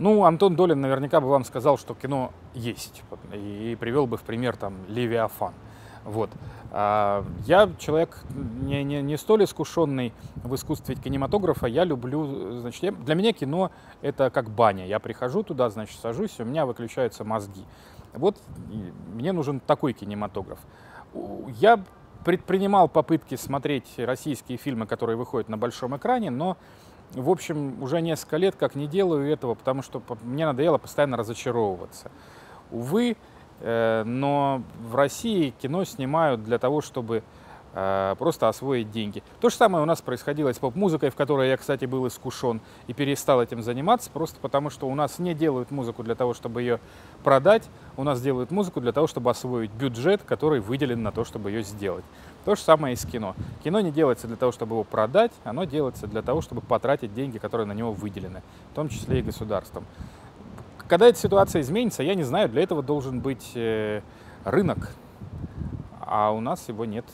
Ну, Антон Долин наверняка бы вам сказал, что кино есть, и привел бы в пример там «Левиафан». Вот. А я человек не, не, не столь искушенный в искусстве кинематографа. Я люблю, значит, я, для меня кино это как баня. Я прихожу туда, значит, сажусь, у меня выключаются мозги. Вот мне нужен такой кинематограф. Я предпринимал попытки смотреть российские фильмы, которые выходят на большом экране, но, в общем, уже несколько лет как не делаю этого, потому что мне надоело постоянно разочаровываться. Увы, э, но в России кино снимают для того, чтобы просто освоить деньги. То же самое у нас происходило с поп-музыкой, в которой я, кстати, был искушен и перестал этим заниматься, просто потому что у нас не делают музыку для того, чтобы ее продать, у нас делают музыку для того, чтобы освоить бюджет, который выделен на то, чтобы ее сделать. То же самое и с кино. Кино не делается для того, чтобы его продать, оно делается для того, чтобы потратить деньги, которые на него выделены, в том числе и государством. Когда эта ситуация изменится, я не знаю, для этого должен быть э, рынок, а у нас его нет.